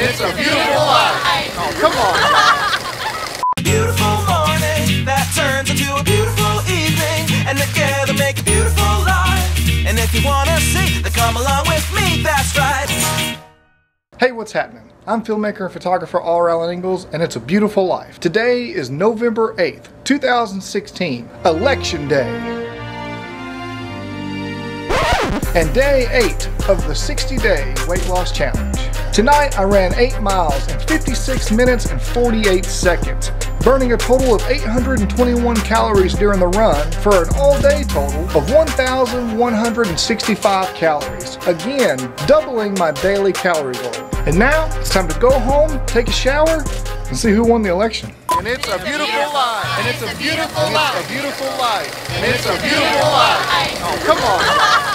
it's a beautiful life. Oh, come on. Beautiful morning that turns into a beautiful evening, and together make a beautiful life. And if you wanna see, then come along with me. That's right. Hey, what's happening? I'm filmmaker and photographer R. Alan Ingalls, and it's a beautiful life. Today is November 8th, 2016, Election Day. And day 8 of the 60 day weight loss challenge. Tonight I ran 8 miles in 56 minutes and 48 seconds, burning a total of 821 calories during the run for an all day total of 1,165 calories. Again, doubling my daily calorie goal. And now it's time to go home, take a shower, and see who won the election. And it's a beautiful life. And it's a beautiful life. A beautiful life. And it's a beautiful life. Oh, come on.